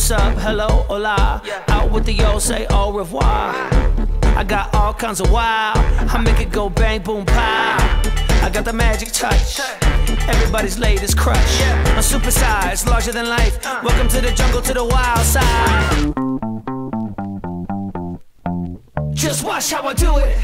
what's up, hello, hola. Out with the yo, say au revoir. I got all kinds of wild. I make it go bang, boom, pow. I got the magic touch. Everybody's latest crush. I'm supersized, larger than life. Uh. Welcome to the jungle, to the wild side. Just watch how I do it.